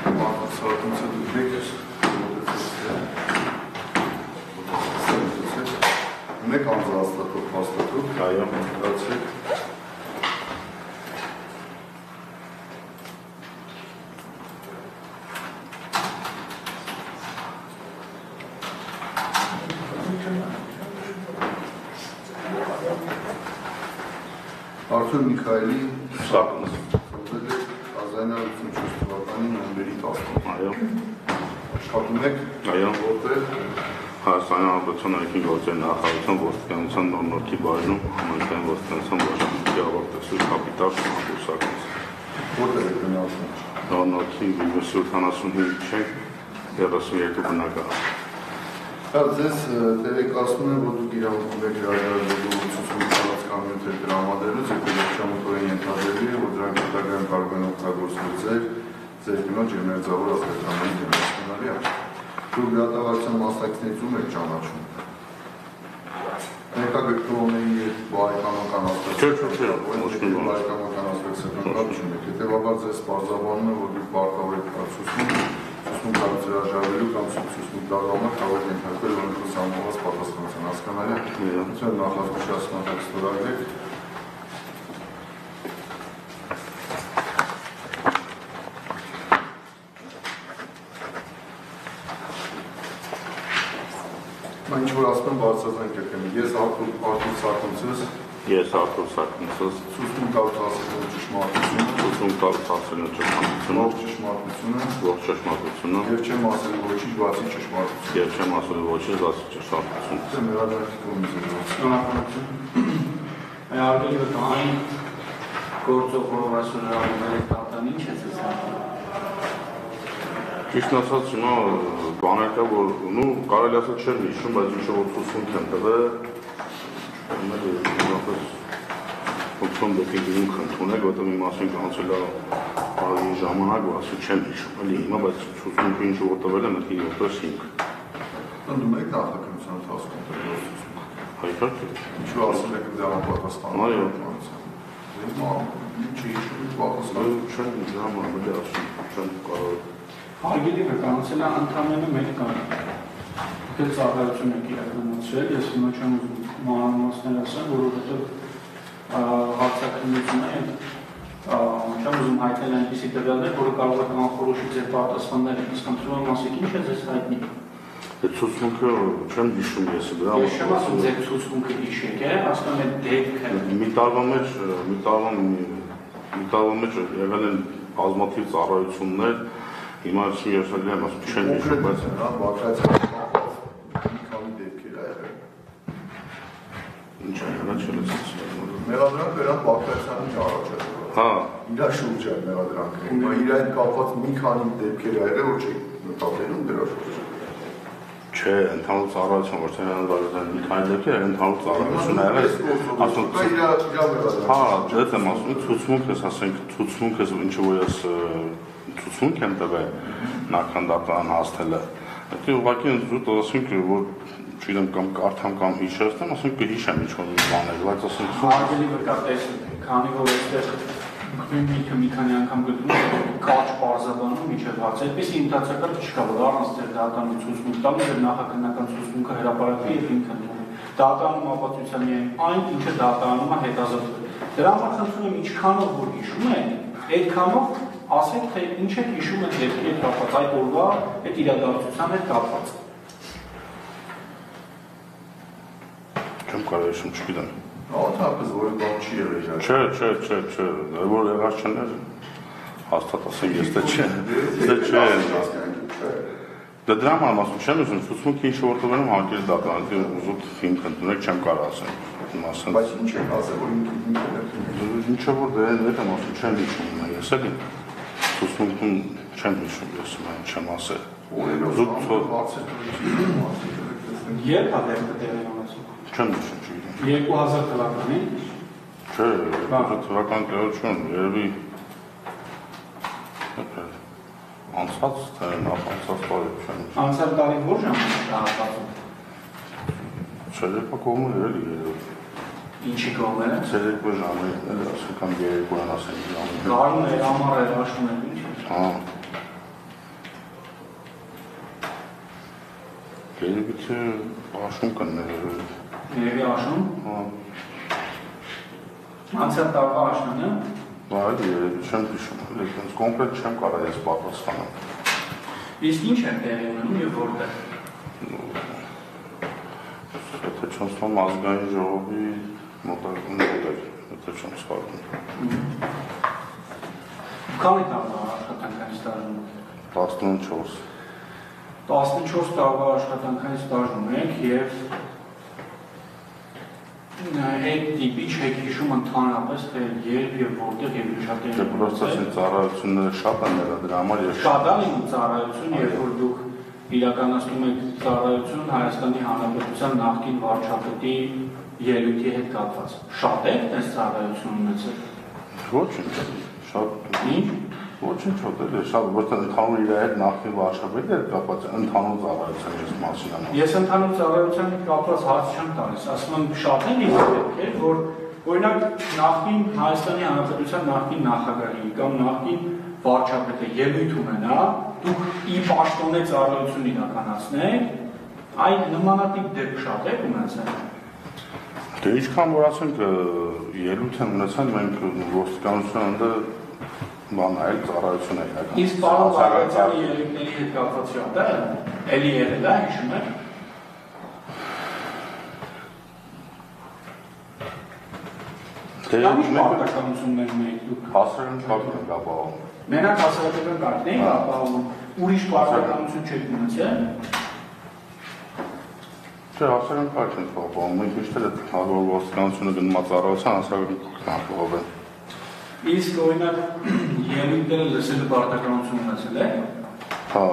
Մարտիրոսյանը դուք մեկ անձ հաստատող հաստատող Այո։ դրացեք Արթուր Միքայելի Հանրապետության ներքին գործերի նախարարության ոստիկանության նորմորքի բաժնում համայնքային ոստիկանության բաժանմունքի ավարտեցի կապիտալ կուրսակից։ որտեղ եք գնացում։ Նորմորքի 75 չենք 32 բնակարան։ Հա ձեզ տեղեկացնում եմ, որ դուք իրավունք եք հրաժարվելու ցուցում տալած կամյուններ դրամադրելուց եւ դեպքամոտորեն ենթադրելի է, որ դրանք հետագայում կարող են օգտագործվել ձեր ձեր կնոջ եւ մերձավոր ազգականների դեմասկնալի է։ Դուք դատավարության մասնակիցներից ում եք ճանաչում։ Ներկայգրտողների եւ բարեկամական չունեք։ Հետևաբար ձեզ բարձրաբանում է, որ դուք պարտավոր եք ցուցում տալուց հրաժարվելու կամ ցուցում համար կարող եք ենթարկվել օրենքով սահմանված պատասխանատվության հասկանալի է։ Այո։ Ուսուցիչ նախազգուշացման տակ եմ բարձրացնենք եկեմ։ Ես Արտուր Սարգսյանցս Ես Արտուր Սակնսս ցուցում տալուց ասելու ճշմարտությունը, ցուցում տալ ծածկելու ճշմարտությունը, ողջ ճշմարտությունը ողջ ճշմարտությունը եւ չեմ ասելու ոչինչ բացի ճշմարտությունից։ եւ չեմ ասել ոչինչ բացի ճշմարտությունից։ Դե մերադրանքի կողմից։ Շնորհակալություն։ Այ վկային գործող որ այսօր հրավիրել պատան ինչ է ցույց Ճիշտ ասած, հիմա բաներ կա, որ նու կարելի ասել չեմ հիշում, բայց ինչ որ ցուցում եմ տվել, ամեն նույնպես ոնցում դեպի գնում խնդունել, որտեղ իմ մասին կանցել է ավելի ժամանակ, որ ասում չեմ հիշում, էլի հիմա, բայց ցուցումը ինչ որ տվել եմ, դա որպես 5։ Ընդդում եք նախաքնության ընթացքում դրոցում։ Հայկական։ Ինչու ասել եք դրա պատասխանը։ Այո։ Հիմա ինչի Բայց պատասխան։ չեմ ժամանակ, դա ասում չեմ կարող։ Հարգելի վկանացել է ընդամենը մեկ կան։ Դե ծառայություն եք իրականացրել, ես հիմա չեմ ուզում մանրամասներ ասեմ, որովհետև հարցակնությունը այն չեմ ուզում հայտնել այնպիսի տվյալներ, որը կարող է անխորոշի ձեր պատասխանները, իսկ խնդրում եմ ասեք ինչ է ձեզ հայտնի։ Դե ցուցմունքը չեմ հիշում ես դրա Ես չեմ ասում ձեր ցուցմունքը իշեք է, ասում եմ դեպքը։ Մի տարվա մեջ, մի տարվա մի տարվա մեջ եղել են բազմաթիվ ծառայություններ, հիմա եսել եմ, ասում չեմ հիշում, բայց հա Բաքրացիան մի քանի դեպքեր ա եղել։ ինչ է, հələ չլսեցի։ Մեղադրանք վերան Բաքրացյանի առաջ է։ Հա, Իրա շուրջ է մեղադրանքը։ Հիմա իր այդ կապված մի քանի դեպքեր ա եղել, որ չի նկատելում դրա շուրջ։ չէ, ընդհանուր ծառայություն, որ ցանան վարժան մի քանի դեպքեր ընդհանուր ծառայություն ա եղել, ասում կա իր իր մեղադրանքը։ Հա, դե եմ ասում, ցուցմունքս, ասենք, ցուցմունքս ինչ որ ես ցուցմունք եմ տվել նախանդական հասնելը։ Դա ուղղակի զուտ ասենք, որ չգիտեմ կամ կարդամ կամ հիշեցնեմ, ասենք կհիշեմ ինչ որ բաներ, բայց ասենք Հարգելի վկա, տեսեք, քանի որ այստեղ նույնքը մի քանի անգամ գտնում կաչ բարձաբանում միջև հարց, այդպես ընթացական չկա, որ առանց ձեր դատանի ցուցմունք տալու ձեր նախաքննական ցուցմունքը հրապարակվի եւ ինքն Դատանում ապացույցան միայն այն, ինչը դատանում է հետազոտվել։ Դրա համար խնդրում եմ ինչքանով որ հիշում եք, այդքանով ասեք թե ինչ եք հիշում եք դեպքի հետ կապված այդ օրվա այդ իրադարձության հետ կապված։ չեմ կարող հիշում, չգիտեմ։ Ահա որը բան չի եղել Չէ, չէ, չէ, չէ, դա որ եղած չներ հաստատ ասեմ ես դա չէ։ Դա չէ։ Դա դրա համար ասում չեմ ուզում ցուցմունքի ինչ որ տվերում հանկարծ դատարանի ուզուտ ֆիլմ կընտրեք չեմ կարող ասեմ։ Ասեմ, Բայց ինչ եք ասել, որ ինքն ինքն ինչը որ դե դե եմ ասում չեմ հիշում ես էլի ցուցմունքում չեմ հիշում ես հիմա չեմ ասել։ Զուտ Երբ է դեպքը տեղի ունեցել։ Չեմ հիշում, չգիտեմ։ 2000 թվականին Չէ, թվական կայություն, երևի անցած թե նախ անցած տարի չեմ։ անցյալ տարի որ ժամանակ է հատվածում։ Չերեկո կողմը էլի երևի։ Ինչի գոմերը։ Ցերեկու ժամը, ասական երեկոյան ասենք ժամը։ Գարուն էր, ամառ էր, աշուն էր, ինչ։ Հա։ Երևի աշուն կներել։ Երևի աշուն։ Հա։ Անցյալ տարվա աշունն է։ Բայց երևի չեմ հիշում, այսինքն կոնկրետ չեմ կարող ես պատասխանել։ Իսկ ինչ է տեղի ունենում եւ որտեղ։ Եթե չստամ ազգային ժողովի մոտակայքում մոտակ, եթե չեմ սպասում։ Քանի տարվա աշխատանքային ստաժում։ 14 14 տարվա աշխատանքային ստաժ ունեք եւ այդ տիպի չեք հիշում ընդհանրապես թե երբ եւ որտեղ եւ հիշատեղի պրոստը ասեն ծառայությունները շատ են նրա դրա համար ես Շատ ալին ծառայություն, երբ որ դուք իրականացնում եք ծառայություն Հայաստանի Հանրապետության նախկին վարչապետի ելույթի հետ կապված։ Շատ եք այս ծառայություն ունեցել։ ոչինչ շատ Ինչ։ ոչինչ հոտել է շատ թե ընդհանուր իր հետ նախի վարշավետը կապված է, ընդհանուր ծառայության ես մասին եմ Ես ընդհանուր ծառայության կապված հարց չեմ տալիս, ասում եմ շատ են իսկ պետք է, որ օրինակ նախկին Հայաստանի Հանրապետության նախկին նախագահի կամ նախկին վարչապետը ելույթ ունենա, դուք ի պաշտոնե ծառայություն իրականացնեք, այդ նմանատիպ դեպք շատ է ունեցել։ Դե ինչքան որ ասենք ելույթ են ունեցել մենք ոստիկանությունը ընդ բան այլ ծառայություն է իրական։ Իսկ պարոն Բաղդասարյանի ելույթների հետ կապված շատ է, էլի եղել է, հիշում եք։ Դե պարտականություններ ունեիք դուք։ հասարեն փակում ենք ապահովում։ Մենակ հասարակական կարգն եք ապահովում, ուրիշ պարտականություն չեք ունեցել։ Չէ, հասարեն փակ ենք ապահովում։ Մենք միշտ էլ հավոր ոստիկանությունը գնում է ծառայության հասարակական փակն ապահովում։ Իսկ օրինակ ելույթները լսելու պարտականություն ունեցել եք։ Հա,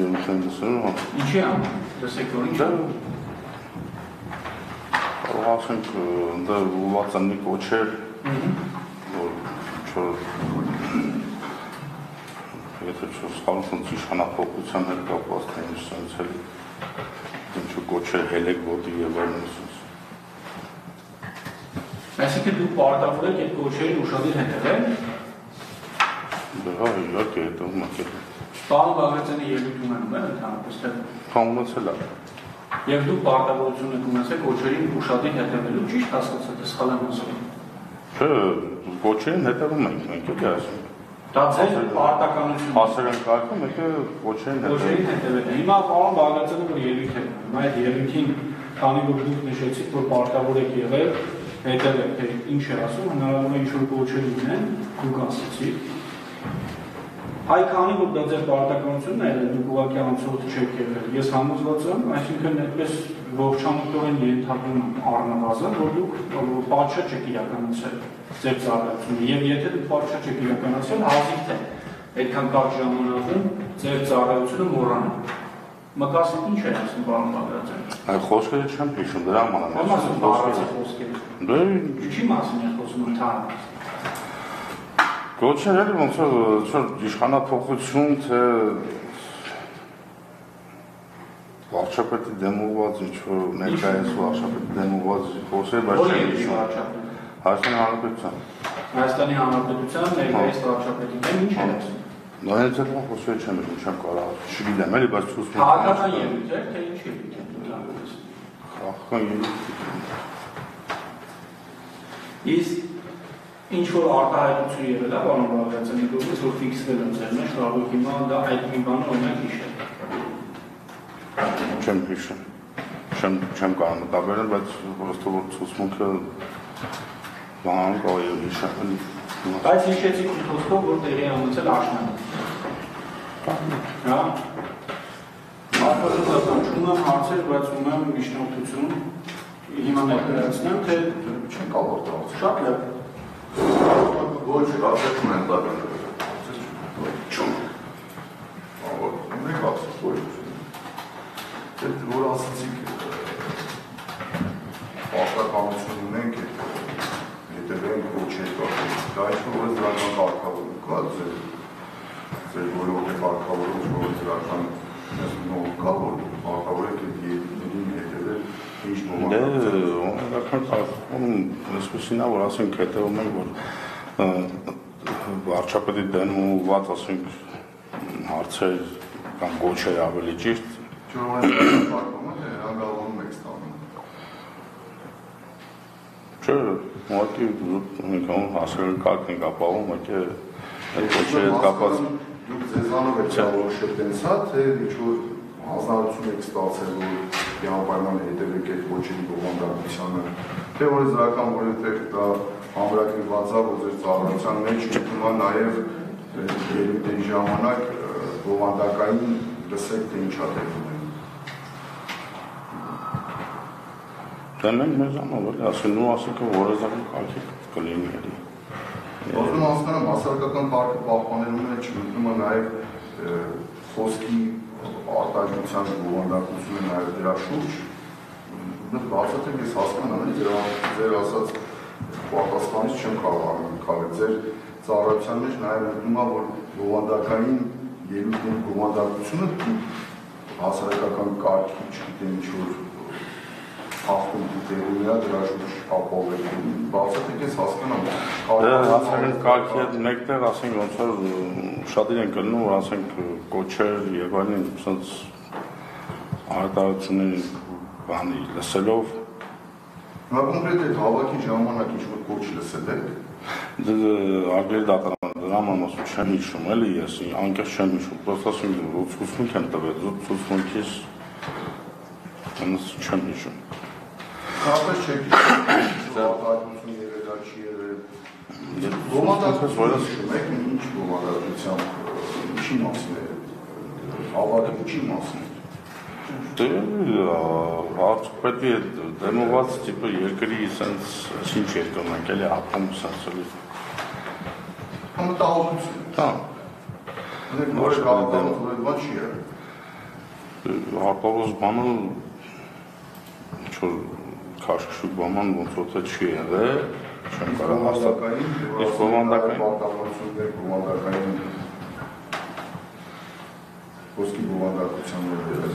ելույթ են լսում, հա։ Ինչի՞ ամ։ Լսեք Դա կարող ասենք են մի կոչեր, որ չոր եթե չսխալվում իշխանապողության հետ կապված թե ինչ sense էլ ինչու կոչեր հելեկ ոտի եւ այլն sense Այսինքն դուք պարտավոր եք այդ կոչերին ուշադիր հետևել։ դա իհարկե հետո մակե Պարոն Բաղդասարյանի ելույթ ունենում են ընդհանրապես թե կամունացել է եւ դուք պարտավորություն եք ունեցել կոչերին ուշադիր հետևելու, ճիշտ հասկացա, թե սխալ եմ ասում։ չէ կոչերին հետևում ենք մենք էլի ասում Դա ձեր պարտականությունն է։ հասարակ կարգում եկե կոչերին Ոչերին հետևում հետևել։ Հիմա պարոն Բաղդասարյանը որ ելույթ է այդ ելույթին քանի որ դուք նշեցիք, որ պարտավոր եք եղել հետևել, թե ինչ է ասում, հնարավոր է ինչ-որ կոչեր ունեն, դուք ասացիք։ Այ քանի որ դա ձեր պարտականությունն է, դուք ուղղակի անցորդ չեք եղել։ Ես համոզված եմ, այսինքն այդպես ողջամտորեն ենթադրում առնվազն, որ դուք պատշա չեք իրականացել ձեր ծառայությունը։ Եվ եթե դուք պատշա չեք իրականացել, հազիվ թե այդքան կարճ ժամանակում ձեր ծառայությունը մոռանալ։ Մկասին ինչ է ասում բան Բաղդասարյանը։ այ խոսքերը չեմ հիշում դրա Ո՞մ ասում խոսքերը դե Ինչի մասին է խոսում ընդհանրապես։ Գոչեր էլ ոնց որ իշխանապողություն թե վարչապետի դեմուված ինչ որ ներկայիս վարչապետի դեմուված խոսեր, բայց Որ չեմ հիշում։ Հայաստանի Հանրապետության։ Հայաստանի Հանրապետության ներկայիս վարչապետի դեմ ինչ է ասում։ Դա հենց այդ խոսքը չեմ չեմ կարող։ Չգիտեմ, էլի բայց ցույց Քաղաքական ելույթ է, թե ինչ ելույթ է ընդհանրապես։ Քաղաքական ելույթ։ Իսկ ինչ որ արտահայտություն եղել է բանոն Բաղդասարյանի կողմից, որ ֆիքսվել է ձեր մեջ, կարող հիմա դա այդ մի բանը օրինակ հիշել չեմ հիշում, չեմ, չեմ կարող մտաբերել, բայց պրոստո որ ցուցմունքը բան կարող եմ հիշել։ Բայց հիշեցիք խոսքով, որ տեղի ամուցել աշնանը։ Հա։ Մարդը ունեմ հարցեր, բայց ունեմ միջնորդություն։ Հիմա ներկայացնեմ, թե չեն կարող դրանց։ Շատ լավ։ Ոչ, բացեք մենք լավ ենք դա ինչ որ դրական կարգավորում կա ձեր ձեր որովե կարգավորում որ դրական նոր կա որ պարտավոր եք այդ երկրներին հետևել ինչ Դե, նոմա օրինական քաղաքում այսպեսին որ ասենք հետևում ենք, որ վարչապետի դենումված, ասենք, հարցեր կամ գոչեր ավելի ճիշտ, Չորոն կարգավորում ուղղակի ինքան հասարակ կարգ ենք ապահովում, ուղղակի այդ ոչերը կապած դուք ձեզանով եք որոշել տենց հա, թե ինչ որ հանձնարարություն եք ստացել, որ բյանապայման հետևեք այդ ոչերի բովանդակությանը, թե որ զրական որևէ դա համրակրված է, որ ձեր ծառայության մեջ է նաև ելույթի ժամանակ բովանդակային լսեք թե ինչա տեղում է։ Դա մենք մեզանով էլի ասեն, ու ասենք որ որազակի կարգի կլինի էլի։ Ոսում հասկանամ, հասարակական կարգը պահպանելու մեջ մտնում է նաև խոսքի արտադրության բովանդակությունը նաև դրա շուրջ։ Դա բացատրեմ ես հասկանամ, էլի ձեր ձեր ասած պատասխանից չեմ կարող անկալել։ Ձեր ծառայության մեջ նաև մտնում է, որ բովանդակային ելույթների բովանդակությունը հասարակական կարգի չգիտեմ ինչ որ հաղթում դիտելու նրա դրաժուչ ապովելու, բացատ եք ես հասկանում։ Հասարեն կարգի հետ մեկտեղ, ասենք, ոնց որ շատին են կլնում, որ ասենք կոչեր եւ այլն, սենց արտահայտությունների բանի լսելով Նա կոնկրետ այդ հավաքի ժամանակ ինչ որ կոչ լսել եք։ Արգել դատարան դրաման ասում չեմ հիշում, էլի ես անկեղծ չեմ հիշում, պրոստա ասում եմ, որ ցուցմունք եմ տվել, ցուցմունքից Անս չեմ հիշում։ Հատես չեք հիշում եղել, չի եղել։ որը հիշում եք ինչ ոմանդակությամբ ինչի մասին է։ Հավաքը ինչի մասին է։ Դե արդյոք պետք է դեմոված տիպը երկրի սենց ինչ երկրնանք էլի ապում սենց էլի Համտահոգություն։ Հա Դեք որը կարող է բան չի եղել։ հարտավոս բանը ինչ որ քաշքշուկ բաման ոնց որ թե չի եղել չեմ կարող հաստատ Իսկ բովանդակային- բովանդակություններ, բովանդակային ոսկի բովանդակության ներդրել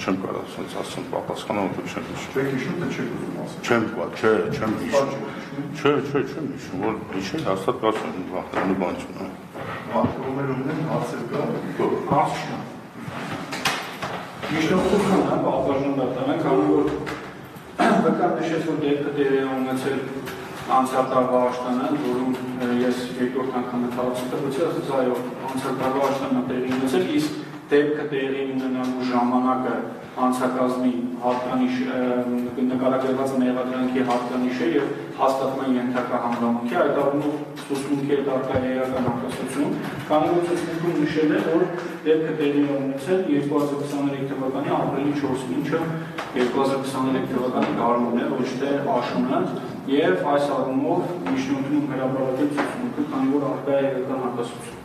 չեմ կարող ասենց ասեմ պատասխանալ ու չեմ հիշում Չեք հիշում, թե չեք ուզում ասել։ չեմ կա չէ չեմ հիշում չէ չէ չեմ հիշում որ հիշել հաստատ կասեմ բան չունեմ Հատկումներ ունեն հարցեր կա։ Հարց չկա։ Միջնորդություն է բաղբաժան դատանը, քանի որ վկան նշեց, որ դեպքը դեր է ունեցել անցյալ տարվա աշտանը, որում ես երկրորդ անգամ ընթացել տվեցի, ասած այո, անցյալ տարվա աշտանը տեղի ունեցել, իսկ դեպքը տեղի ունենալու ժամանակը անցակազմի հատկանիշ նկարագրված մեղադրանքի հատկանիշ է եւ հաստատման ենթակա հանգամանքի այդ առումով ցուցմունքի հետ արկա էական հակասություն, քանի որ ցուցմունքում նշել է, որ դեպքը տեղի է ունեցել 2023 թվականի ապրիլի 4-ին, ինչը 2023 թվականի գարունն է, ոչ թե աշունը, եւ այս առումով միջնորդում հրապարակել ցուցմունքը, քանի որ արկա է էական հակասություն։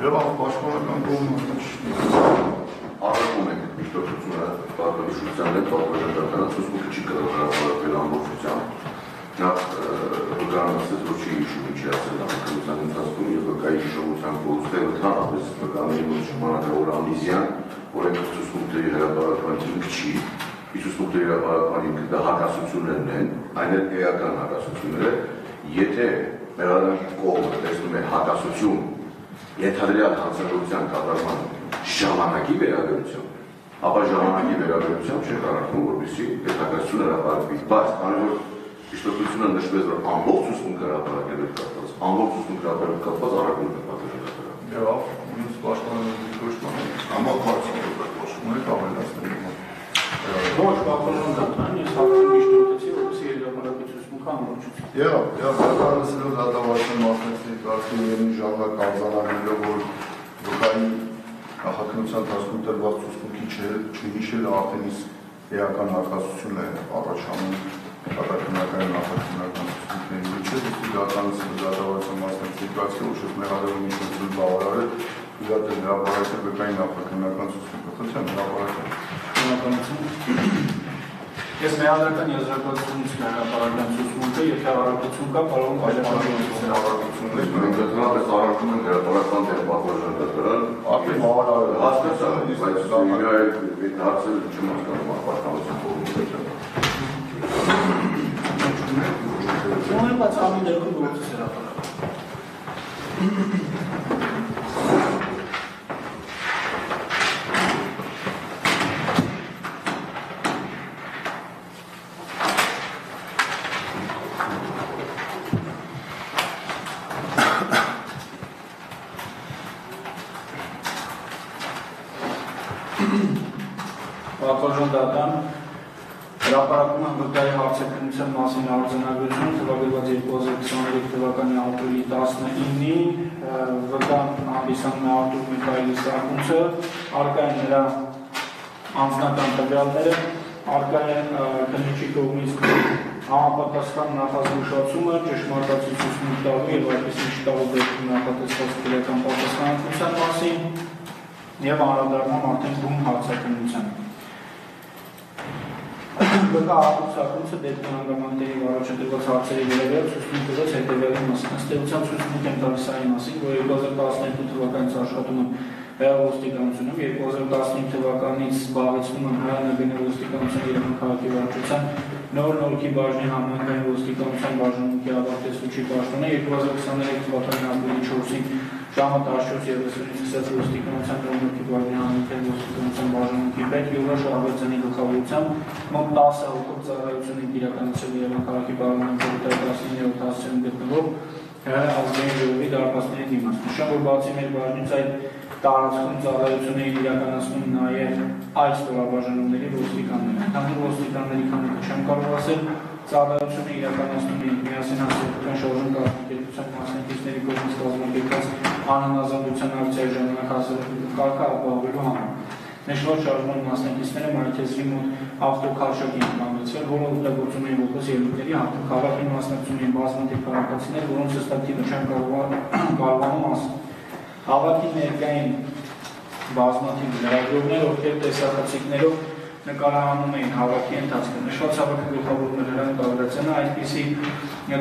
Եվ պաշտպանական կողմը Առարկում ենք միջնորդությունը տարբերությունն հետ տարբերականը ցուցմունքը չի կարող հրապարակել ամբողջությամբ։ Նա վկանացած որ չի հիշում ինչի ասել ամբողջության ընթացքում եւ վկայի հիշողության կորուստը ընդհանրապես վկաների ոչ ժամանակավոր ամիզյան, որ այդ ցուցմունքների հրապարակման ինք չի, ցուցմունքների հրապարակման ինքը դա հակասություններն են, այն էլ էական հակասությունները, եթե մեղադրանքի կողմը տեսնում է հակասություն ենթադրյալ հանցագործության կատարման ժամանակի վերաբերությամբ, ապա ժամանակի վերաբերությամբ չէ կարողանում որպեսի հետագայությունը հրապարակվի, բայց քանի որ իշխանությունը նշվեց որ ամբողջ ուսումն հրապարակել է կապված, ամբողջ ուսումն հրապարակել կապված առաքում է պատասխանը։ Եվ մյուս պաշտպանական դաշտման Ամբողջ հարցը պաշտպանը կավելացնել։ Ոչ, բաղբաժան դատան, ես հաղթում միջնորդեցի, որպեսի հրապարակի ցուցմունքը ամբողջություն։ Եվ, եւ դատարանսելով դատավարության մասնակցի կարծում եմ ժամանակ արձանագրելով որ վկայի նախաքնության դասում տրված ցուցմունքի չհիշել արդեն իսկ էական հակասություն է առաջանում դատական նախաքննական ցուցմունքների միջև, իսկ դատարանսելով դատավարության մասնակցի կարծում ուշս մեղադրում միջնորդել բավարարել իհարկե հրապարակել վկայի նախաքննական ցուցմունքը, խնդրեմ հրապարակել։ Հիմնականություն Ես միանական եզրակացությունից հրապարակեմ ցուցմունքը, եթե հարաբերություն կա, կարող եմ այլևս Հարաբերություններ Մենք ընդհանրապես առաքում ենք հրապարակման դեր պատվաժան դատարան, Արդեն բավարարել է։ հասկացա, բայց իրա այդ հարցը չեմ հասկանում ապարտանության կողմից։ Ունեմ բայց ամեն դեպքում գործս հրապարակ։ Պատվաժան դատան հրապարակում են վկայի հարցակնության մասին արձանագրությունը թվագրված 2023 թվականի ապրիլի 19-ին վկան հանդիսանում է Արտուր Միքայելի Սարգունցը, արկա են նրա անձնական տվյալները, արկա է քննիչի կողմից համապատասխան նախազգուշացումը, ճշմարտացիություն տալու եւ այդպեսի չտալու դեպքում նախատեսված քրեական պատասխանատվության մասին եւ անդրադառնամ արդեն բուն հարցակնության։ Բկա արտուցակույցը դեպքում հանգամանքների առաջադրված հարցերի վերաբերյալ ցույցում տվեց հետևյալի մասին։ Ըստ էության ցույցում եմ տալիս այն մասին, որ 2012 թվականից աշխատում եմ Հեղափոխականությունում 2015 թվականից զբաղեցնում եմ Հայաստանի ոստիկանության Երևան քաղաքի վարչության նոր նորքի բաժնի համայնքային ոստիկանության բաժանմունքի ավարտեցուցիչ պաշտոնը 2023 թվականի ապրիլի 4-ին ժամը 14:30-ից սկսած ոստիկանության նոր նորքի բաժնի համայնքային ոստիկանության բաժանմունքի պետ Յուրա Շահավազյանի գլխավորությամբ մոտ 10 հոգով ծառայություն են իրականացրել Երևան քաղաքի բաժանմունքի 19-րդ հասցեում գտնվող ազգային ժողովի դարպասների դիմաց։ Նշան, որ բացի մեր բաժնից այդ տարածքում ծառայություն էին իրականացնում նաև այլ ստորաբաժանումների ոստիկանները։ Քանի ոստիկանների քանակը չեմ կարող ասել, ծառայությունը իրականացնում էին միասին հասարակական շարժում կազմակերպության մասնակիցների կողմից կազմակերպած անհնազանդության ակցիայի ժամանակ հասարակական կարգը ապահովելու համար։ Նշվոր շարժման մասնակիցները Մարքեզի մոտ ավտոքարշակի են կանգնեցրել, որը օգտագործում էին որպես ելույթների ավտոքարակի մասնակցում էին բազմաթիվ քաղաքացիներ, որոնց հստակ չեն կարողանում ասել հավաքի ներկային բազմաթիվ լրագրողներ, ովքեր տեսախցիկներով նկարահանում էին հավաքի ընթացքը։ Նշված հավաքի գլխավոր մրհարան Գավրացյանը այդպիսի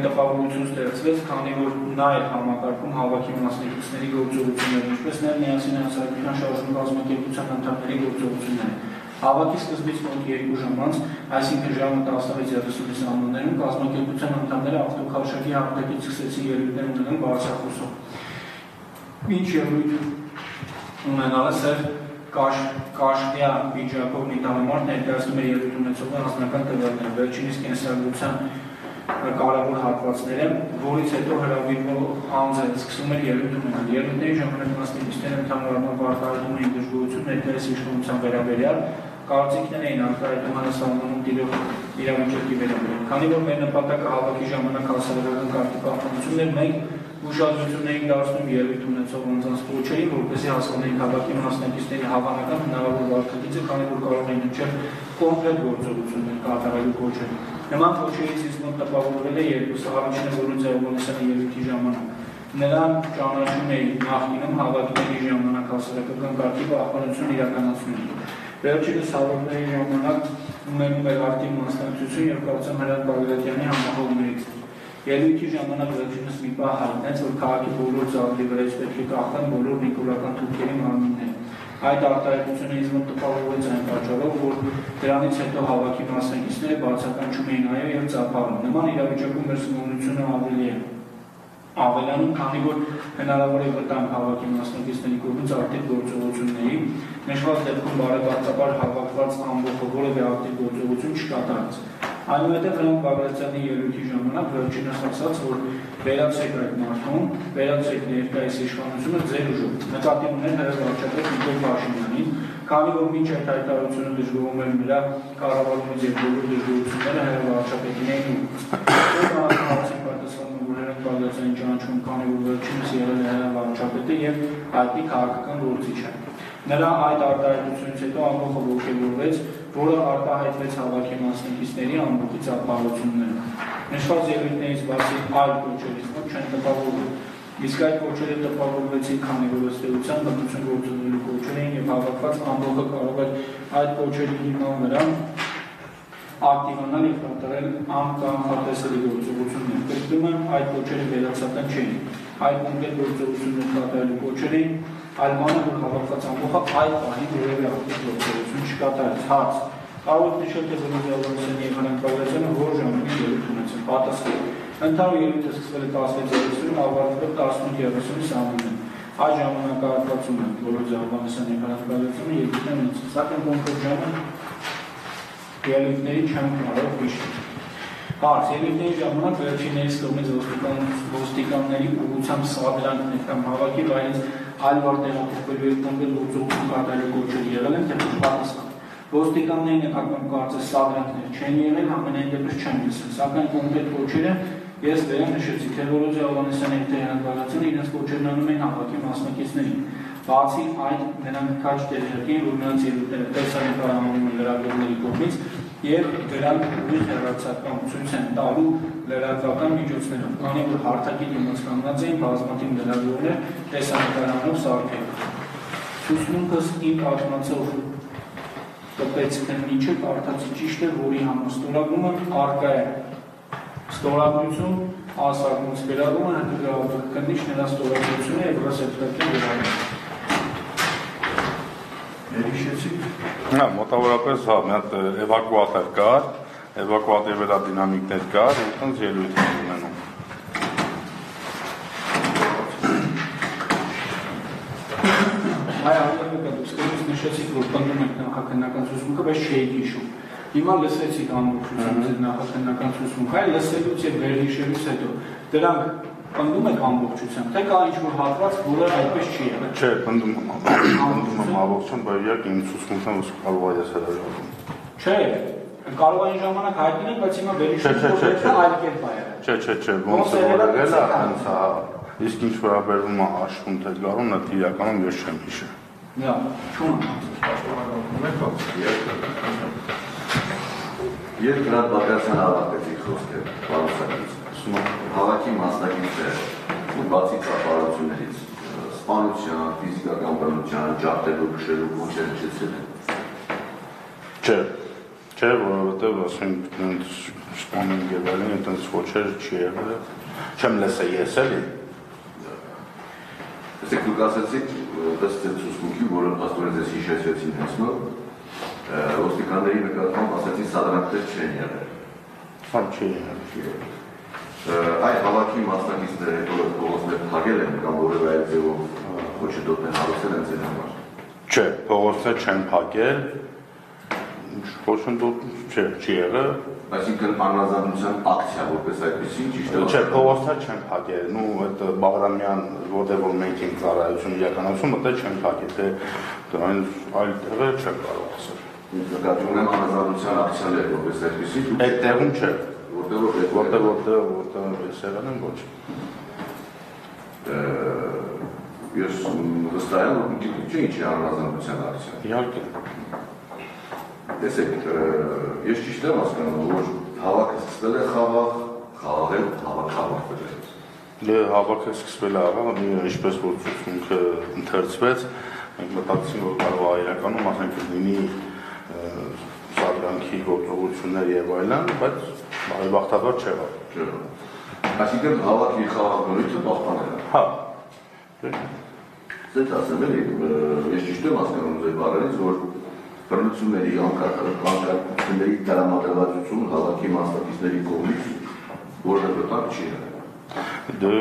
տպավորություն ստեղծվեց, քանի որ նա էր համակարգում հավաքի մասնակիցների գործողությունները, ինչպես նաև միասին հասարակական շարժում կազմակերպության անդամների գործողությունները։ Հավաքի սկզբից մոտ 2 ժամ անց, այսինքն ժամը 10:30-ի ժամաններում կազմակերպության անդամները ավտոքարշակի հաղթակից սկսեցին ելույթներ ունենալ Բարսախոսով ինչ ելույթ ունենալը սեր կաշ կաշկիա վիճակով մի տաղամարդ ներկայացնում է ելույթ ունեցող անձնական տվյալները. Վերջինիս կենսագրության կարևոր հատվածները, որից հետո հրավիրվող անձը սկսում էր ելույթ ունենալ։ Ելույթների ժամանակ մասնակիցները ընդհանրապես արտահայտում էին դժգոհություն ներկայիս իշխանության վերաբերյալ, կարծիքներ էին արտահայտում հանրասահմանում տիրող իրավիճակի վերաբերյալ։ Քանի որ մեր նպատակը հավաքի ժամանակ հասարակական կարգի պահպանությունն էր, մենք ուշադրություն էին դարձնում ելույթ ունեցող անձանց փոչերին, որպեսզի հասկանային քաղաքի մասնակիցների հավանական հնարավոր վարկագիծը, քանի որ կարող էին իջել կոնկրետ գործողություններ կատարելու փոչեր։ Նման փոչերից իսկ մոտ տպավորվել է երկուսը, առաջինը Գորունձյա Հովանեսյանի ելույթի ժամանակ։ Նրան ճանաչում էին նախկինում հավաքների ժամանակ հասարակական կարգի պահպանություն իրականացնում։ Վերջինս հավաքների ժամանակ ունենում էր արտի մասնակցություն եւ կարծեմ Հրանտ Բագրատյանի համախոհներից Ելույթի ժամանակ վերջինս մի պահ հայտնեց, որ քաղաքի բոլոր ծառերի վրայից պետք է կախտան բոլոր նիկոլական թուրքերի մարմինները։ Այդ արտահայտությունը ինձ մոտ տպավորվեց այն պատճառով, որ դրանից հետո հավաքի մասնակիցները բացականչում էին այո եւ ծափարում։ Նման իրավիճակում մեր սնունությունը ավելի է ավելանում, քանի որ հնարավոր է վտանգ հավաքի մասնակիցների կողմից արտիվ գործողությունների, նշված դեպքում բարեբախտաբար հավաքված ամբողջ որևէ արտիվ գործողություն չկատարեց։ Այնուհետև Հրանտ Բագրատյանի ելույթի ժամանակ վերջինս ասաց, որ վերացեք այդ մարդուն, վերացեք ներկայիս իշխանությունը ձեր ուժով։ Նկատի ուներ հրավարչապետ Նիկոլ Փաշինյանին, քանի որ մինչ այդ հայտարարությունը դժգոհում էր նրա կառավարումից եւ բոլոր դժգոհությունները հրավարչապետին էին ու պատասխանում որ Հրանտ Բագրատյանի ճանաչում քանի որ վերջինս եղել է հրավարչապետը եւ այդի քաղաքական գործիչ է։ Նրա այդ արտահայտությունից հետո ամբողջը ողջևորվեց որը արտահայտվեց հավաքի մասնակիցների ամբողջի ծափարությունները։ Նշված ելույթներից բացի այլ կոչերից մոտ չեն տպավորվում։ Իսկ այդ կոչերը տպավորվեցին, քանի որ ըստեյության բնություն գործունելու կոչեր էին եւ հավաքված ամբողջը կարող էր այդ կոչերի հիման վրա ակտիվանալ եւ կատարել անկանխատեսելի գործողություններ։ Կրկնում եմ, այդ կոչերը վերացական չէին։ Այդ կոնկրետ գործողությունները կատարելու կոչեր էին այլ բանը որ հավաքված ամբողջ այդ բանի որևէ ակտիվ գործողություն չկատարեց հարց կարող եք նշել թե Բնոզյալոսյանի եւ Բագրատյանը որ ժամանակ ելույթ ունեցան պատասխան ընդհանուր ելույթը սկսվել է 16:30-ին ավարտվել 18:30-ի սահմանին այդ ժամանակահատվածում են Բնոզյալոսյանի եւ Բագրատյանը ելույթ են ունեցել սակայն կոնկրետ ժամը ելույթների չեմ կարող հիշել Բարձ ելույթների ժամանակ վերջիններիս կողմից ոստիկան ոստիկանների ուղղությամբ սադրանքներ կամ հավաքի վայրից այլ վար տեղափոխվելու եւ կոնկրետ գործողություն կատարելու կոչեր եղել են թե ոչ պատասխան։ Ոստիկանների նկատմամբ կարծես սադրանքներ չեն եղել, ամենայն դեպս չեն լսել, սակայն կոնկրետ կոչերը ես վերա նշեցի, թե Վորոզի Ավանեսյանի Տեհրան Բաղացյանը իրենց կոչերն անում են հավաքի մասնակիցներին։ Բացի այդ, նրանք քաջ տեղյակին, որ նրանց ելույթները տեսանեն պարահանում են լրագրողների կողմից եւ դրանք ուղիղ հերացական ցույց են տալու լրատվական միջոցներով, քանի որ հարթակի դիմաց կանգնած էին բազմաթիվ լրագրողներ տեսանկարանով սարքել։ Ցուցմունքս իմ պատմածով տպեց ինչը կարդացի ճիշտ է, որի համար ստորագրումը արկա է։ Ստորագրություն ասակմուց վերագրումը հետգրավող կնիշ նրա ստորագրությունը եւ ռեսեպտակի վերագրումը։ Ներիշեցիք Հա, մոտավորապես հա, մի հատ էվակուատոր կար, էվակուատորի վրա դինամիկներ կար, ու տենց ելույթ էր ունենում։ Այ ամենը դուք սկզբից նշեցիք, որ պնդում եք նախաքննական ցուցմունքը, բայց չէիք հիշում։ Հիմա լսեցիք ամբողջությամբ նախաքննական ցուցմունքը, այ լսելուց եւ վերհիշելուց հետո դրանք պնդում եք ամբողջությամբ, թե կա ինչ-որ հատված, որը այդպես չի եղել։ Չէ, պնդում եմ, պնդում եմ ավողջան, բայց իհարկե ինձ ցուցմունքն է ես հրաժարվում։ Չէ, կարող այն ժամանակ հայտնել եք, բայց հիմա չէ։ այլ կերպ է Չէ, չէ, չէ, ոնց է եղել է, հենց հա։ Իսկ ինչ վերաբերվում է աշխուն թե գարուն, դա իրականում ես չեմ հիշում։ Դա, չունեմ։ Երբ Գրանտ Բագրատյան հավաքեցի խոսքը բարուսակից, հավաքի մասնակիցներ ու բացի ծափարություններից, սպանության, ֆիզիկական բնության, ջարդելու, քշելու կոչեր չեցել են։ Չէ։ Չէ, որովհետև ասենք այնց սպանում եւ այլն, այնց ոչեր չի եղել։ Չեմ լսել ես էլի։ Այսինքն դուք ասացիք, ըստ ձեր ցուցմունքի, որը աստորեն ձեզ հիշեցրեցին հենց նոր, ոստիկանների նկատմամբ ասացի սադրանքներ չեն եղել։ Հա չի եղել։ Այդ հավաքի մասնակիցները հետո փողոցներ փակել են կամ որևէ այլ ձևով ոչտոտներ հարուցել են ձեր համար։ Չէ, փողոցներ չեն փակել։ Ոչնդոտ չէ, չի եղել։ Այսինքն անհրաժեշտության ակցիա որպես այդպեսի ճիշտ է։ Չէ, փողոցներ չեն փակել։ Ну, այդ Բաղրամյան, որտեղ որ մենք ենք ծառայություն իրականացում, դա չեն փակել, թե դրան այլ տեղը չեմ կարող ասել։ Նկատում եմ անհրաժեշտության ակցիաներ որպես այդպեսի, Այդ տեղում չէ։ որտեղ որ Որտեղ որտեղ որտեղ ես եղել եմ ոչ։ ես վստահ եմ, որ գիտեք չէ ինչի անհրաժեշտության ակցիա։ Իհարկե։ Տեսեք, ես ճիշտ եմ հասկանում, որ հավաքը սկսվել է խաղաղ, խաղաղել, հավաք հավաքվել է։ Դե հավաքը սկսվել է աղա, ինչպես որ ցուցմունքը ընթերցվեց, մենք մտածեցինք, որ կարող է իրականում ասենք լինի սադրանքի գործողություններ եւ այլն, բայց բարեբախտաբար չեղավ։ Այսինքն հավաքի խաղաղ բնույթը պահպանել է։ Հա։ Սենց ասեմ էլի, ես ճիշտ եմ հասկանում ձեր բառերից, որ բռնությունների անկարգությունների դրամատուրգիություն հավաքի մասնակիցների կողմից որևէ վտանգ չի Դե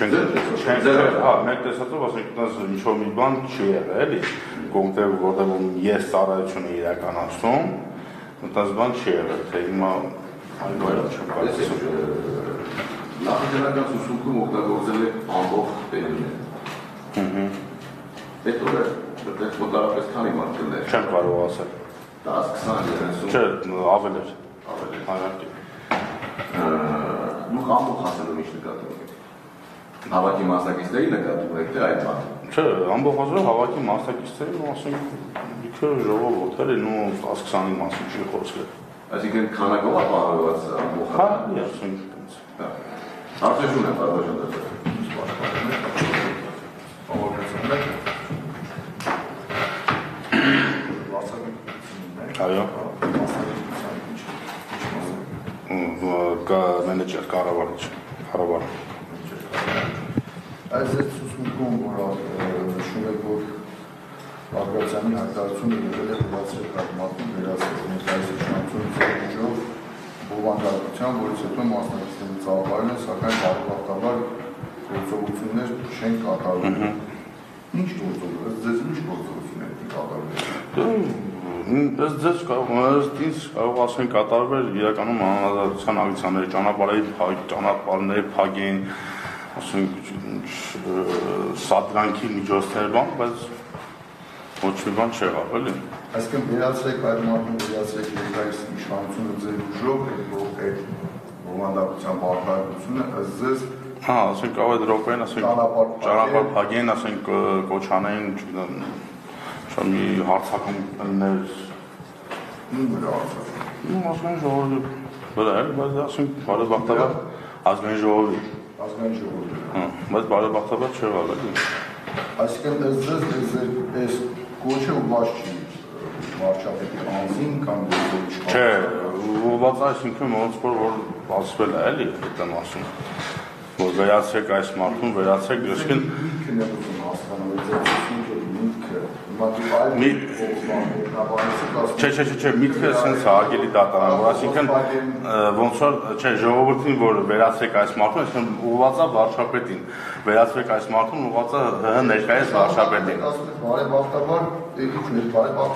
Ձեր- չենք ձեր- հա մեկ տեսածով ասենք դաս ինչ որ մի բան չի եղել էլի կոնկրետ որտեղ որ ես ծառայությունը իրականացնում դաս բան չի եղել թե հիմա այլ բան չեմ կարող Տեսեք, նախընտրական սուսունքում օգտագործել եք ամբողջ տերմինը։ Հհհ Հետո է, դեռ մոտարապես քանի մարդ կներ։ չեմ կարող ասել 10, 20, 30 չէ ավել էր ավել է։ հայրակի Դուք ամբողջ հասելով ինչ նկատում եք։ Հավաքի մասնակիցների նկատում եք, թե այդ բանը։ չէ ամբողջ ազգը հավաքի մասնակիցներին ու ասենք իքը ժողովուրդ էլի նո 10-20-ի մասին չի խոսքը Այսինքն քանակով է պահանջված ամբողջ։ հա ասենք տենց Արտեշուն է բաժանել։ այո կա մենեջեր կառավարիչ կառավար Այս ձեր ցուցմունքում, որ նշում եք, որ Բաղրատյանի հայտարարությունը եղել է վերացրել կազմակերպում վերացրել այս իշխանությունը ծառայությունով բովանդակության, որից հետո մասնակիցների ծավալն է, սակայն բարեբախտաբար գործողություններ չեն կատարվում։ Ինչ գործողություն, ձեզ ինչ գործողություններ կատարվում։ Ըստ ձեզ ըստ ինձ կարող ասեն կատարվել իրականում անհատական ակցիաների ճանապարհի փակ, ճանապարհների փակին, ասենք ինչ սադրանքի միջոցներ բան, բայց ոչ մի բան չեղավ, էլի։ Այսինքն վերացրեք այդ մարդուն, վերացրեք երկայս իշխանությունը ձեր ուժով, այդ այդ ռոմանդակության բաղկայությունը ըստ ձեզ Հա, ասենք կարող է դրոպեն, ասենք Ճանապարհ փակեն։ ասենք կոչանային, չգիտեմ, մի հարցակում ներ ում վրա ու ասեն ժողովուրդը վրա էլ, բայց ասենք բարեբախտաբար ազգային ժողովի, ազգային ժողովուրդ։ հա, բայց բարեբախտաբար չեղավ էլի։ Այսինքն ըստ ձեզ այս կոչը ուղղված չի վարչապետի անձին կամ գործող Չէ, ուղղված այսինքն ոնց որ որ ասվել է էլի, այդտեղ ասում։ Որ վերացեք այս մարդուն, վերացեք, այսինքն Մի- Չէ, չէ, չէ, չէ, միտքը sense է արգելի դատարան, որ այսինքն ոնց որ չէ, ժողովրդին որ վերացեք այս մարդուն, այսինքն ուղղվածա վարչապետին, վերացեք այս մարդուն, ուղղվածա ՀՀ ներկայիս վարչապետին։ բարեբախտաբար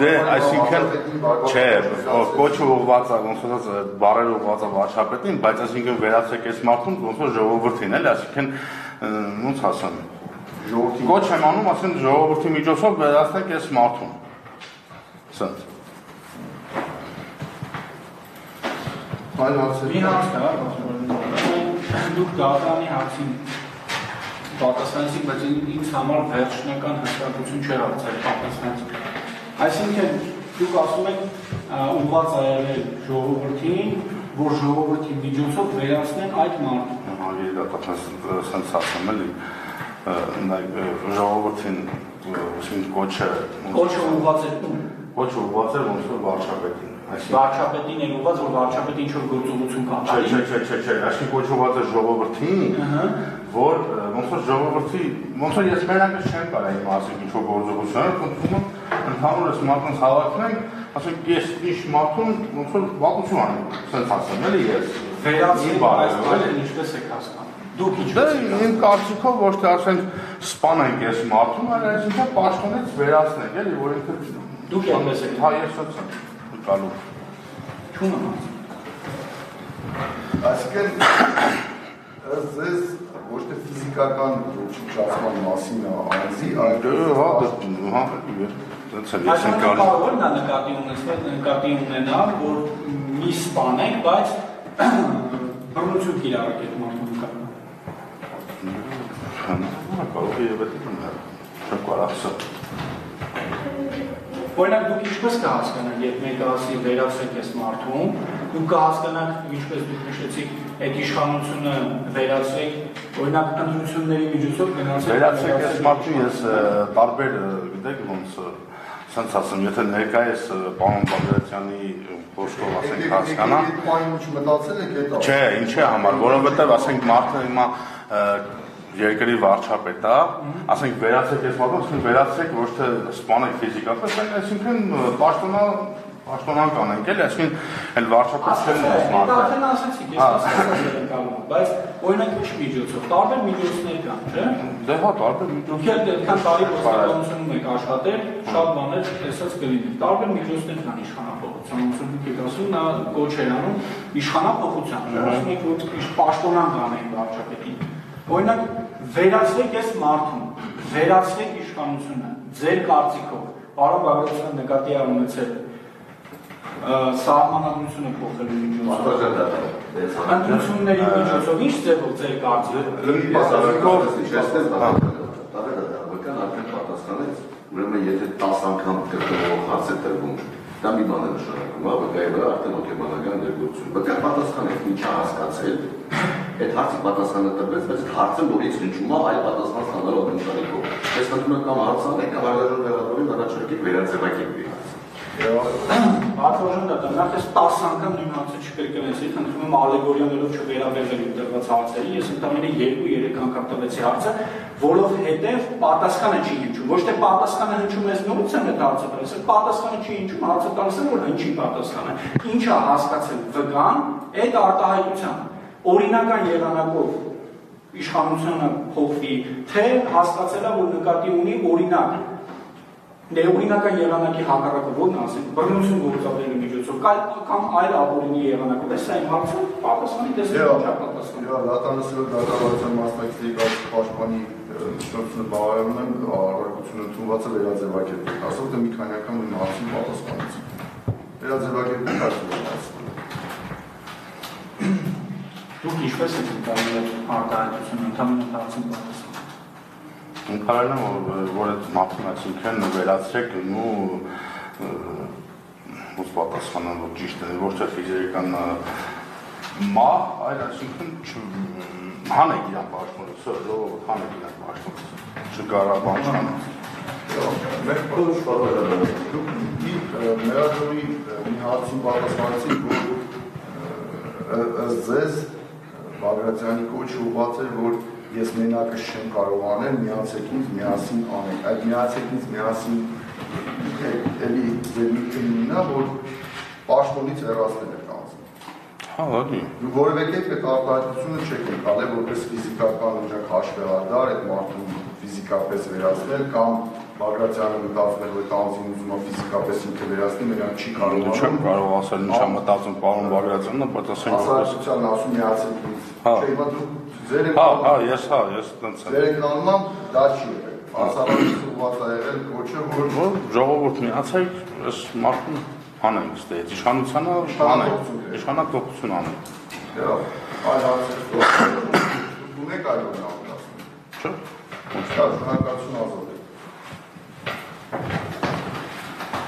Դե, այսինքն չէ, կոչը ուղղված է, ոնց ասած, բարերը ուղղված է վարչապետին, բայց այսինքն վերացեք այս մարդուն, ոնց որ ժողովրդին, էլի, այսինքն ոնց ասեմ, ժողովրդի կոչ եմ անում, ասեն ժողովրդի միջոցով վերացնեք այս մարդուն։ Սենց։ այլ հարցեր Մի հարց կա, Դուք դատարանի հարցին պատասխանեցիք, բայց ին- ինձ համար վերջնական հստակություն չէր արծել պատասխանեցիք։ Այսինքն դուք ասում եք ուղղված եղել ժողովրդին, որ ժողովրդի միջոցով վերացնեն այդ մարդուն։ Հարգելի դատախազ սենց ասեմ էլի, ը, նա ը, ժողովրդին ուսին կոչը Կոչը ուղղված է կոչը ուղղված է ոնց որ վարչապետին։ Այսինքն Վարչապետին է ուղղված, որ վարչապետը ինչ որ գործողություն կատարի։ չէ, չէ, չէ, չէ, այսինքն կոչը ուղղված է ժողովրդին, որ ոնց որ ժողովրդի, ոնց որ ես մենակ չեմ կարա իմ ասենք ինչ որ գործողություններ, խնդրում եմ ընդհանուր ես մարդկանց հավաքնենք, ասենք ես ինչ մարդուն ոնց որ վատություն անեմ, սենց ասեմ, էլի ես։ էլի։ մարդուն ինչպես եք հասկանում։ Դուք Դե ինչպես եք իմ կարծիքով ոչ թե ասենք սպանենք այս մարդուն, այլ այսինքն պաշտոնից վերացնենք, էլի, որ ինքը Դուք այդպես եք։ Հա, ես եմ գալու։ Չունեմ։ այսինքն ըստ ձեզ ոչ թե ֆիզիկական ճաշման մասին է անձի այլ Դե հա, դե հա, դից եմ ես Այսինքն ընկալի։ կարող է նա նկատի ունեցնել, նկատի ունենալ, որ մի սպանեք, բայց բռնություն կիրառեք այդ Հա, կարող է եւ այդ չեմ կարող ասել։ Օրինակ դուք ինչպես կհասկանաք, երբ մեկը ասի վերացրեք այս մարդուն, դուք կհասկանաք, ինչպես դուք նշեցիք, այդ իշխանությունը վերացրեք, օրինակ ընտրությունների միջոցով գնացեք Վերացեք այս մարդուն ես տարբեր գիտեք ոնց սենց ասեմ, եթե ներկայիս ը, պարոն Բագրատյանի խոսքով ասենք հասկանա, Այն ինչ մտածել եք այդ Չէ, ինչի համար, որովհետև ասենք մարդը հիմա երկրի վարչապետ է, ասենք վերացեք այս մարդուն, ասենք վերացեք ոչ թե սպանեք ֆիզիկապես, այլ այսինքն պաշտոնա պաշտոնական ենք, էլի, այսինքն այլ վարչապետ չեն այս Դա մարդը։ արդեն ասացիք, ես Հա։ եմ կարող, բայց օրինակ ինչ միջոցով, տարբեր միջոցներ կան, չէ՞։ Դե հա, տարբեր միջոցներ։ էլ դեռքան տարի ոստիկանությունում եք աշխատել, շատ բաներ տեսած կլինի։ Տարբեր միջոցներ կան իշխանապողության, դուք եք ասում, նա կոչ է անում իշխանապողության, չէ՞։ Ասում եք, որ իշ պաշտոնան կանենք վարչապետին։ Օրինակ, վերացրեք այս մարդուն, վերացրեք իշխանությունը, ձեր կարծիքով։ Պարոն Բագրատյանը նկատի է ունեցել սահմանադրությունը փոխելու միջոցով։ Ընտրությունների միջոցով ինչ ձևով ձեր կարծիքով։ Լրի պատասխանով արդեն պատասխանեց, ուրեմն եթե 10 անգամ կրկնող հարց է տրվում, դա մի բան է նշանակում, հա, վկայի վրա արդեն հոգեբանական ներգործություն։ Վկան պատասխանեց, ինչ է հասկացել, այդ հարցի պատասխանը տրվեց, բայց հարցը նորից հնչում է այլ պատասխան ստանալու ընտրանիկով։ Ես խնդրում եմ կամ հարցանեք, կամ այլաժոտ վերադառնալու առաջարկեք վերաձևակեք Բարձրաժան դա նախ ես 10 անգամ նույն հարցը չկրկնեցի, խնդրում եմ ալեգորիաներով չվերաբերվել ուտեղված հարցերի, ես ընդամենը 2-3 անգամ տվեցի հարցը, որովհետև պատասխանը չի հնչում։ Ոչ թե պատասխանը հնչում ես նորից եմ այդ հարցը տալիս, այլ պատասխանը չի հնչում, հարցը տալիս եմ, որ հնչի պատասխանը։ Ինչ է հասկացել վգան այդ արտահայտությամբ։ Օրինական եղանակով իշխանությունը փոխվի, թե հասկացելա, որ նկատի ունի օրինակ Ներօրինական եղանակի հակառակը ո՞րն ասենք, բռնություն գործադրելու միջոցով, կա- կամ այլ ապօրինի եղանակով, այս այն հարցը պատասխանի տեսեք Եվ ինչա պատասխան։ Եվ դատանասիրող դատավարության մասնակցի գաց պաշտպանի շնորհությունը բավարարում եմ առարկությունը ընդունված է վերաձևակերպել։ Ասում թե մի քանի անգամ իմ հարցին պատասխանեցի։ Վերաձևակերպել հարցը Դուք ինչպես եք ընկալել արտահայտությունը ընդհանուր հարցին պատասխան։ Ընկալել եմ որ այդ մաթեմատիկան վերացրեք ու ո՞ց պատասխանան որ ճիշտ է ոչ թե ֆիզիկական մա այլ այսինքն հանեք իրան պաշտոնը ժողովուրդ հանեք իրան պաշտոնը չկարաբանան Մեր բոլոր շփոթները դուք մերաժորի մի հարցին պատասխանեցիք, որ ըստ ձեզ Բագրատյանի կոչը ուղղված էր, որ ես մենակը չեմ կարող անել, միացեք ինձ միասին անենք։ Այդ միացեք ինձ միասին էլի ձեր միտքը նույնն է, որ պաշտոնից հեռացնել եք անձը։ հա հա Դուք որևէ կերպ այդ արտահայտությունը չեք ընկալել որպես ֆիզիկական ուժակ հաշվեղարդար այդ մարդուն ֆիզիկապես վերացնել կամ Բագրատյանը էր որ տանձին ուզում է ֆիզիկապես ինքը վերացնել, նրան չի Չեմ կարողանում։ կարող ասել ինչա մտածում պարոն Բագրատյանը, բայց ասենք որպես Հասարակությանն ասում միացեք ինձ։ Հա։ Չէ, հիմա դուք ձեր Հա, հա, ես հա, ես տենց եմ։ ձեր անում, դա չի եղել։ Հասարակություն ուղղված է եղել կոչը, որ Որ ժողովուրդ միացեք, այս մարդուն հանենք ստեյց, իշխանությանը հանենք, իշխանատողություն անենք։ Եվ այլ հարցեր դուք ունեք այլ ասում։ Չէ։ Շնորհակալություն ազատ։